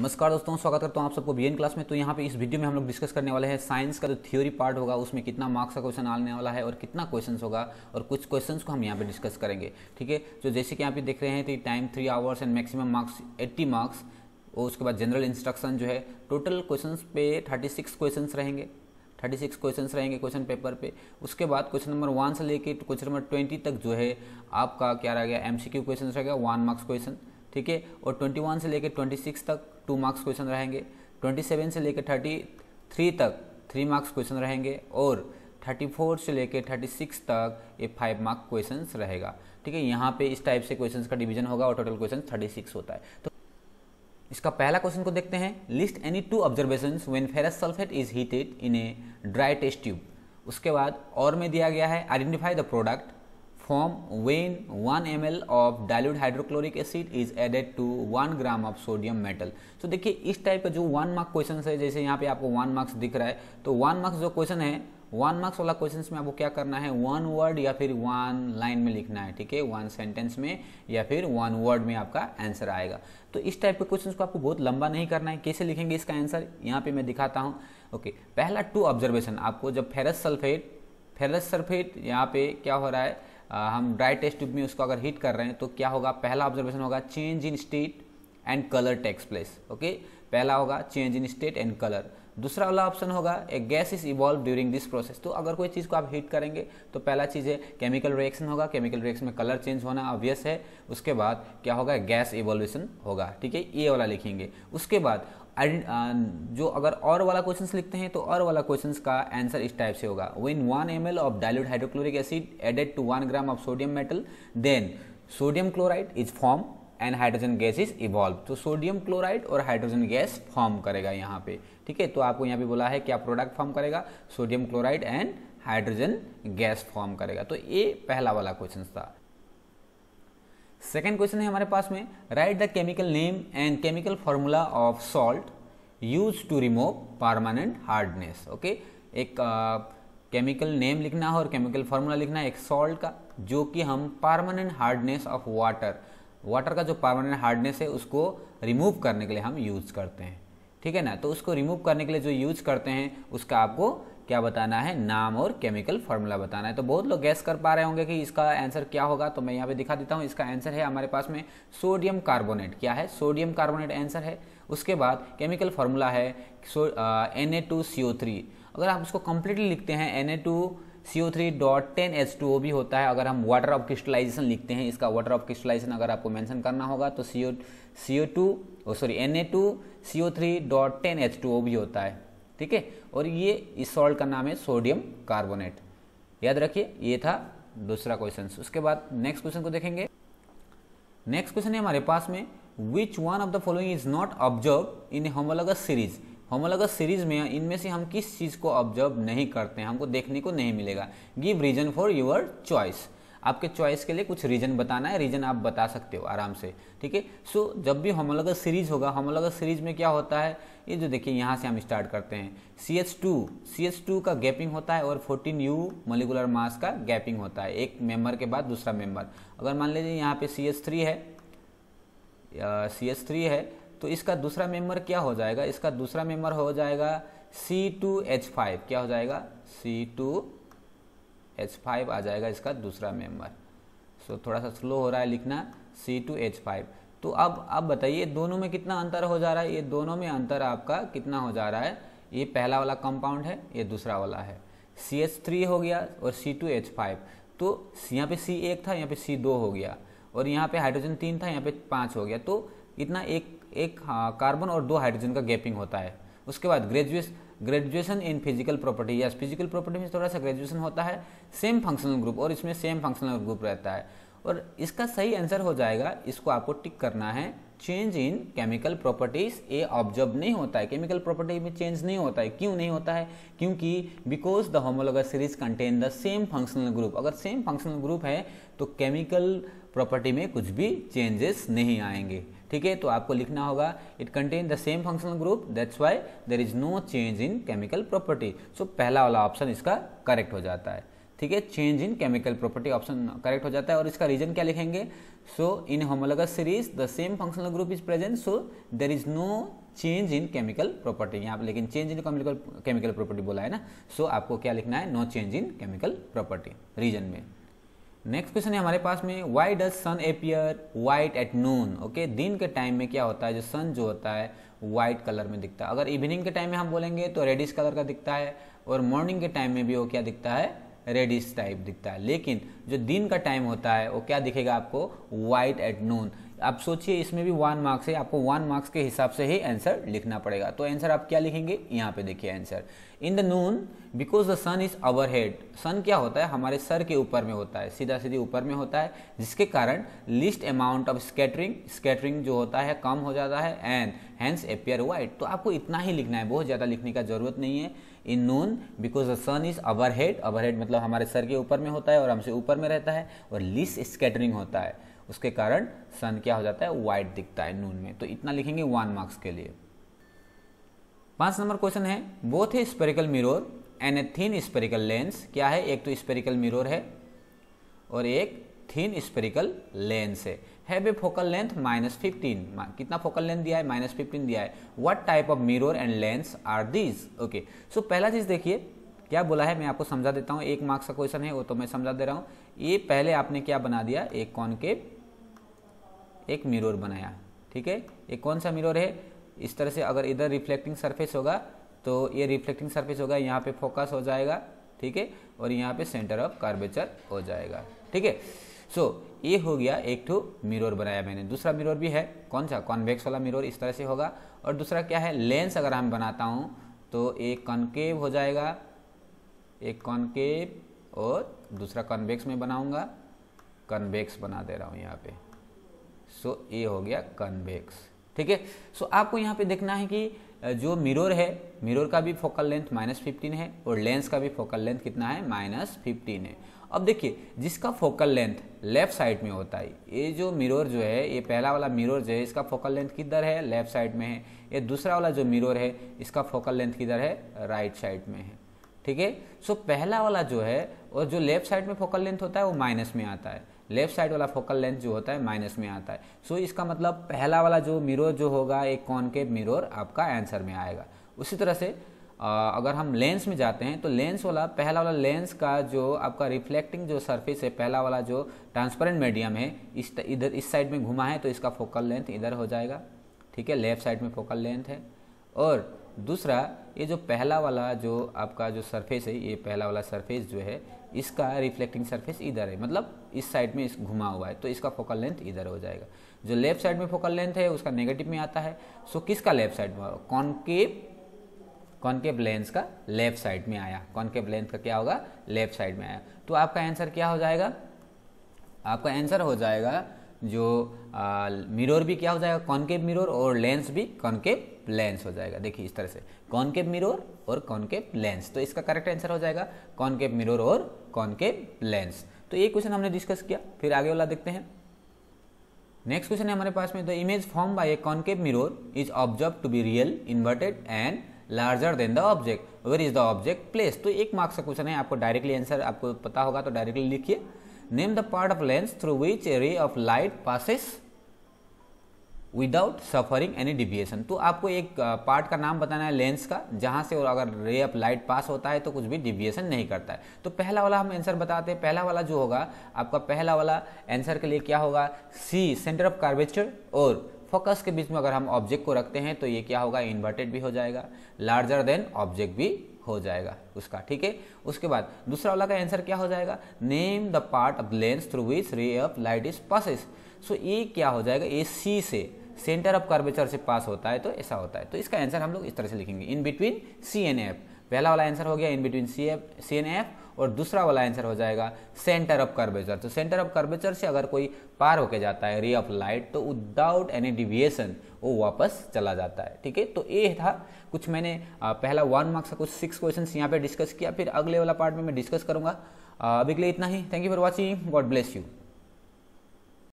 नमस्कार दोस्तों, स्वागत करता हूँ आप सबको बीएन क्लास में। तो यहाँ पे इस वीडियो में हम लोग डिस्कस करने वाले हैं साइंस का जो थ्योरी पार्ट होगा, उसमें कितना मार्क्स का क्वेश्चन आने वाला है और कितना क्वेश्चन होगा और कुछ क्वेश्चन को हम यहाँ पे डिस्कस करेंगे, ठीक है? जो जैसे कि यहाँ पे देख रहे हैं time three hours and maximum marks eighty marks और उसके बाद जनरल इंस्ट्रक्शन जो है टोटल क्वेश्चन पे थर्टी सिक्स क्वेश्चन रहेंगे थर्टी सिक्स क्वेश्चन रहेंगे क्वेश्चन पेपर पे। उसके बाद क्वेश्चन नंबर वन से लेके क्वेश्चन नंबर ट्वेंटी तक जो है, आपका क्या रह गया? एम सी क्यू क्वेश्चन रहेगा वन मार्क्स क्वेश्चन ठीक है? और 21 से लेकर 26 तक टू मार्क्स क्वेश्चन रहेंगे। 27 से लेकर 33 तक थ्री मार्क्स क्वेश्चन रहेंगे और 34 से लेकर 36 तक ये फाइव मार्क क्वेश्चन रहेगा। ठीक है? यहाँ पे इस टाइप से क्वेश्चन का डिवीज़न होगा और टोटल क्वेश्चन 36 होता है। तो इसका पहला क्वेश्चन को देखते हैं। List any two observation when ferrous sulphate is heated in a dry test tube उसके बाद और में दिया गया है। Identify the product form when 1 ml of dilute hydrochloric acid is added to 1 gram of sodium metal. तो so, देखिए इस टाइप का जो वन मार्क क्वेश्चन है जैसे यहाँ पे आपको वन मार्क्स दिख रहा है तो वन मार्क्स जो क्वेश्चन है वन मार्क्स वाला क्वेश्चन में आपको क्या करना है? वन वर्ड या फिर वन लाइन में लिखना है ठीक है? वन सेंटेंस में या फिर वन वर्ड में आपका आंसर आएगा। तो इस टाइप के क्वेश्चन को आपको बहुत लंबा नहीं करना है। कैसे लिखेंगे इसका आंसर यहाँ पे मैं दिखाता हूँ। ओके पहला टू ऑब्जर्वेशन आपको जब फेरस सल्फेट फेरस सल्फेट यहाँ पे क्या हो रहा है? हम ड्राई टेस्ट ट्यूब में उसको अगर हीट कर रहे हैं तो क्या होगा? पहला ऑब्जर्वेशन होगा change in state and colour takes place okay पहला होगा change in state and colour दूसरा वाला ऑप्शन होगा a gas is evolve during this process तो अगर कोई चीज़ को आप हीट करेंगे तो पहला चीज़ है केमिकल रिएक्शन होगा। केमिकल रिएक्शन में कलर चेंज होना ऑब्वियस है। उसके बाद क्या होगा? गैस इवोल्यूशन होगा, ठीक है? ये वाला लिखेंगे। उसके बाद जो अगर और वाला क्वेश्चन लिखते हैं तो और वाला क्वेश्चन का आंसर इस टाइप से होगा। When one M of dilute hydrochloric acid added to one gram of sodium metal then sodium chloride is form and hydrogen gas is evolve तो सोडियम क्लोराइड और हाइड्रोजन गैस फॉर्म करेगा यहाँ पे। ठीक है? तो आपको यहाँ पे बोला है क्या प्रोडक्ट फॉर्म करेगा? Sodium chloride and hydrogen gas form करेगा। तो ये पहला वाला क्वेश्चन था। सेकेंड क्वेश्चन है हमारे पास में write the chemical name and chemical formula of salt use to remove permanent hardness okay एक केमिकल नेम लिखना है और केमिकल फॉर्मूला लिखना है एक सॉल्ट का, जो कि हम permanent hardness of water water का जो परमानेंट हार्डनेस है, उसको रिमूव करने के लिए हम यूज़ करते हैं, ठीक है ना? तो उसको रिमूव करने के लिए जो यूज़ करते हैं, उसका आपको क्या बताना है? नाम और केमिकल फॉर्मूला बताना है। तो बहुत लोग गैस कर पा रहे होंगे कि इसका आंसर क्या होगा। तो मैं यहाँ पे दिखा देता हूँ, इसका आंसर है हमारे पास में सोडियम कार्बोनेट क्या है? सोडियम कार्बोनेट आंसर है। उसके बाद केमिकल फॉर्मूला है N A two C O three अगर आप उसको कंप्लीटली लिखते हैं N A two C O three dot ten H two O भी होता है। अगर हम वाटर ऑफ़ क्रिस्टलाइजेशन लिखते हैं, इसका वाटर ऑफ़ क्रिस्टलाइजेशन अगर आपको मेंशन करना होगा तो C O C O two sorry N A two C O three dot ten H two O भी होता है। ठीक है? और ये इस सॉल्ट का नाम है सोडियम कार्बोनेट याद रखिए, ये था दूसरा क्वेश्चन उसके बाद नेक्स्ट क्वेश्चन को देखेंगे। नेक्स्ट क्वेश्चन है हमारे पास में which one of the following is not observe in homologous series homologous series में, इनमें से हम किस चीज़ को ऑब्ज़र्व नहीं करते हैं? हमको देखने को नहीं मिलेगा। Give reason for your choice आपके चॉइस के लिए कुछ रीजन बताना है रीजन आप बता सकते हो आराम से, ठीक है? सो जब भी होमोलगस सीरीज़ होगा होमोलगस सीरीज़ में क्या होता है? ये जो देखिए, यहाँ से हम स्टार्ट करते हैं। C H two C H two का गैपिंग होता है और फोर्टीन यू मोलिकुलर मास का गैपिंग होता है। एक मेंबर के बाद दूसरा मेंबर अगर मान लीजिए यहाँ पे सी एच थ्री है सी एच थ्री है तो इसका दूसरा मेंबर क्या हो जाएगा? इसका दूसरा मेंबर हो जाएगा सी टू एच फाइव क्या हो जाएगा? सी टू एच फाइव आ जाएगा इसका दूसरा मेंबर सो so, थोड़ा सा स्लो हो रहा है लिखना सी टू एच फाइव तो अब अब बताइए दोनों में कितना अंतर हो जा रहा है? ये दोनों में अंतर आपका कितना हो जा रहा है? ये पहला वाला कंपाउंड है ये दूसरा वाला है। सी एच थ्री हो गया और सी टू एच फाइव तो यहाँ पे सी एक था यहाँ पे सी दो हो गया। और यहाँ पे हाइड्रोजन तीन था यहाँ पे पाँच हो गया। तो इतना एक एक हाँ, कार्बन और दो हाइड्रोजन का गैपिंग होता है। उसके बाद ग्रेजुएस ग्रेजुएशन इन फ़िज़िकल प्रॉपर्टी, या फ़िज़िकल प्रॉपर्टी में थोड़ा सा ग्रेजुएशन होता है सेम फंक्शनल ग्रुप और इसमें सेम फंक्शनल ग्रुप रहता है। और इसका सही आंसर हो जाएगा, इसको आपको टिक करना है चेंज इन केमिकल प्रॉपर्टीज़ ये ऑब्ज़र्व नहीं होता है केमिकल प्रॉपर्टी में चेंज नहीं होता है। क्यों नहीं होता है? क्योंकि because the homologous series contain the same functional group अगर सेम फंक्शनल ग्रुप है तो केमिकल प्रॉपर्टी में कुछ भी चेंजेस नहीं आएँगे। ठीक है? तो आपको लिखना होगा it contain the same functional group that's why there is no change in chemical property so पहला वाला ऑप्शन इसका करेक्ट हो जाता है। ठीक है? Change in chemical property option correct हो जाता है। और इसका रीजन क्या लिखेंगे? So in homologous series the same functional group is present so there is no change in chemical property यहाँ पर लेकिन change in chemical chemical property बोला है ना? सो so, आपको क्या लिखना है? No change in chemical property reason में। नेक्स्ट क्वेश्चन है हमारे पास में why does sun appear white at noon okay दिन के टाइम में क्या होता है? जो सन जो होता है वाइट कलर में दिखता है। अगर इवनिंग के टाइम में हम बोलेंगे तो रेडिश कलर का दिखता है। और मॉर्निंग के टाइम में भी वो क्या दिखता है? रेडिश टाइप दिखता है। लेकिन जो दिन का टाइम होता है, वो क्या दिखेगा आपको? वाइट एट नून आप सोचिए, इसमें भी वन मार्क्स है, आपको वन मार्क्स के हिसाब से ही आंसर लिखना पड़ेगा। तो आंसर आप क्या लिखेंगे? यहाँ पे देखिए answer in the noon because the sun is overhead sun क्या होता है? हमारे सर के ऊपर में होता है सीधा सीधे ऊपर में होता है, जिसके कारण least amount of scattering scattering जो होता है, कम हो जाता है एंड हैंस एपियर वाइट तो आपको इतना ही लिखना है, बहुत ज़्यादा लिखने का ज़रूरत नहीं है। In noon because the sun is overhead overhead मतलब हमारे सर के ऊपर में होता है और हमसे ऊपर में रहता है, और लिस्ट स्केटरिंग होता है। उसके कारण सन क्या हो जाता है? व्हाइट दिखता है नून में। तो इतना लिखेंगे वन मार्क्स के लिए। पाँच नंबर क्वेश्चन है बोथ है spherical mirror and a thin spherical lens क्या है? एक तो स्पेरिकल मिरर है और एक थीन स्पेरिकल लेंस है। Have a focal length minus fifteen कितना फोकल लेंथ दिया है? माइनस फिफ्टीन दिया है। What type of mirror and lens are these okay so पहला चीज़ देखिए। क्या बोला है? मैं आपको समझा देता हूँ। एक मार्क्स का क्वेश्चन है, वो तो मैं समझा दे रहा हूँ। ये पहले आपने क्या बना दिया? एक कॉनकेव एक मिरर बनाया, ठीक है? ये कौन सा मिरर है? इस तरह से अगर इधर रिफ्लेक्टिंग सरफेस होगा तो ये रिफ्लेक्टिंग सरफेस होगा, यहाँ पे फोकस हो जाएगा, ठीक है? और यहाँ पे सेंटर ऑफ़ कार्वेचर हो जाएगा, ठीक है? सो ये हो गया एक ठो मिरर बनाया मैंने। दूसरा मिरर भी है, कौन सा? कॉन्वेक्स वाला मिरर इस तरह से होगा। और दूसरा क्या है? लेंस अगर हम बनाता हूँ तो एक कॉन्केव हो जाएगा, एक कॉन्केव और दूसरा कॉन्वेक्स में बनाऊँगा। कन्वेक्स बना दे रहा हूँ यहाँ पे। सो ये हो गया कन्वेक्स ठीक है? सो आपको यहाँ पे देखना है कि जो मिरर है मिरर का भी फोकल लेंथ माइनस फिफ्टीन है और लेंस का भी फोकल लेंथ कितना है? माइनस फिफ्टीन है। अब देखिए, जिसका फोकल लेंथ लेफ़्ट साइड में होता है, ये जो मिरर जो है, ये पहला वाला मिरर जो है, इसका फोकल लेंथ किधर है? लेफ़्ट साइड में है। ये दूसरा वाला जो मिरर है, इसका फोकल लेंथ किधर है? राइट साइड में है, ठीक है? सो पहला वाला जो है, और जो लेफ़्ट साइड में फोकल लेंथ होता है, वो माइनस में आता है। लेफ़्ट साइड वाला फोकल लेंथ जो होता है माइनस में आता है। सो so, इसका मतलब पहला वाला जो मिरर जो होगा एक कॉनकेव मिरर आपका आंसर में आएगा। उसी तरह से अगर हम लेंस में जाते हैं तो लेंस वाला पहला वाला लेंस का जो आपका रिफ्लेक्टिंग जो सरफेस है पहला वाला जो ट्रांसपेरेंट मीडियम है इस इधर इस साइड में घुमा है तो इसका फोकल लेंथ इधर हो जाएगा। ठीक है? लेफ़्ट साइड में फोकल लेंथ है। और दूसरा ये जो पहला वाला जो आपका जो सरफेस है ये पहला वाला सरफेस जो है इसका रिफ्लेक्टिंग सरफेस इधर है। मतलब इस साइड में इस घुमा हुआ है तो इसका फोकल लेंथ इधर हो जाएगा। जो लेफ़्ट साइड में फोकल लेंथ है, उसका नेगेटिव में आता है। सो किसका लेफ़्ट साइड में? कॉन्केव कॉन्केव लेंस का लेफ़्ट साइड में आया। कॉन्केव लेंथ का क्या होगा? लेफ़्ट साइड में आया। तो आपका आंसर क्या हो जाएगा? आपका आंसर हो जाएगा जो मिरर भी क्या हो जाएगा? कॉन्केव मिरर और लेंस भी कॉन्केव लेंस हो जाएगा। देखिए इस तरह से। कॉन्केव मिरर और कॉन्केव लेंस तो इसका करेक्ट आंसर हो जाएगा। कॉन्केव मिरर और कॉन्केव लेंस। तो ये क्वेश्चन हमने डिस्कस किया, फिर आगे वाला देखते हैं। नेक्स्ट क्वेश्चन है हमारे पास में the image form by a concave mirror is observe to be real inverted and larger than the object where is the object place तो एक मार्क्स का क्वेश्चन है, आपको डायरेक्टली आंसर आपको पता होगा तो डायरेक्टली लिखिए। Name the part of lens through which ray of light passes without suffering any deviation तो आपको एक पार्ट का नाम बताना है लेंस का, जहाँ से और अगर रे ऑफ़ लाइट पास होता है तो कुछ भी डिविएशन नहीं करता है। तो पहला वाला हम आंसर बताते हैं। पहला वाला जो होगा, आपका पहला वाला आंसर के लिए क्या होगा? सी सेंटर ऑफ़ कार्वेचर और फोकस के बीच में अगर हम ऑब्जेक्ट को रखते हैं तो ये क्या होगा? इन्वर्टेड भी हो जाएगा। लार्जर देन ऑब्जेक्ट भी हो जाएगा उसका, ठीक है? उसके बाद दूसरा वाला का आंसर क्या हो जाएगा? Name the part of lens through which ray of light is passes so ये क्या हो जाएगा? ए सी से सेंटर ऑफ़ कर्वेचर से पास होता है तो ऐसा होता है। तो इसका आंसर हम लोग इस तरह से लिखेंगे। In between C and F. पहला वाला आंसर हो गया in between C F, C and F, और दूसरा वाला आंसर हो जाएगा सेंटर ऑफ़ कर्वेचर। तो सेंटर ऑफ़ कर्वेचर से अगर कोई पार होके जाता है, रे ऑफ़ लाइट तो विदाउट एनी डिविएशन वो वापस चला जाता है। ठीक है? तो ये था। कुछ मैंने पहला वन मार्क्स का कुछ सिक्स क्वेश्चन यहाँ पे डिस्कस किया। फिर अगले वाला पार्ट में मैं डिस्कस करूँगा। अभी के लिए इतना ही। Thank you for watching God bless you